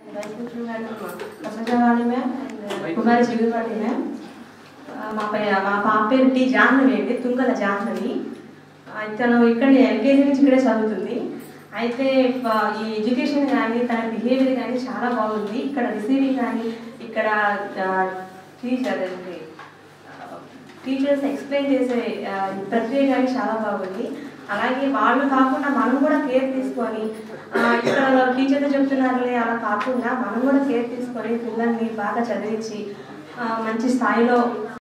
Vaikuntham ma'am Kumari జీవివాణి ma'am మా మా పాప పేరు టి జాహ్నవి అండి తుంగల జాహ్నవి తను ఇక్కడ ఎల్కేజీ నుంచి ఇక్కడే చదువుతుంది అయితే ఈ ఎడ్యుకేషన్ కానీ తన బిహేవియర్ కానీ చాలా బాగుంది ఇక్కడ రిసీవింగ్ కానీ ఇక్కడ టీచర్ అదే టీచర్స్ ఎక్స్ప్లెయిన్ చేసే ప్రక్రియ కానీ చాలా బాగుంది అలాగే వాళ్ళు కాకుండా మనం కూడా కేర్ తీసుకొని వాళ్ళు టీచర్లు చెప్తున్నారులే అలా కాకుండా మనం కూడా కేర్ తీసుకొని పిల్లల్ని బాగా చదివించి మంచి స్థాయిలో